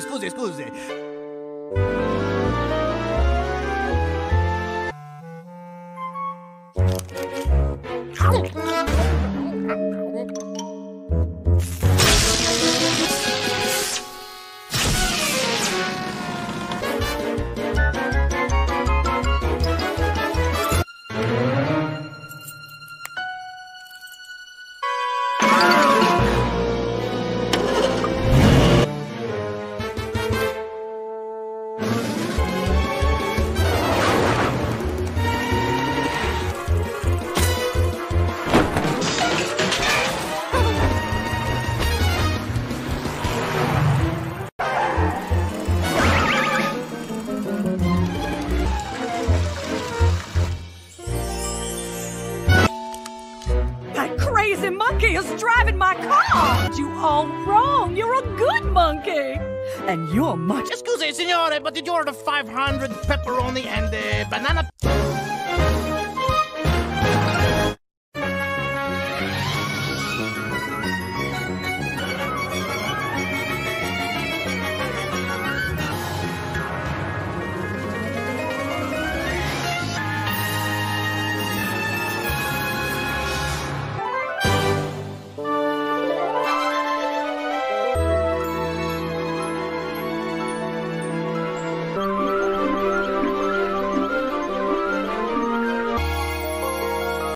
scusi, scusi, scusi. That crazy monkey is driving my car! You all wrong! You're a good monkey! And you're much Excuse me, signore, but did you order 500 pepperoni and uh, banana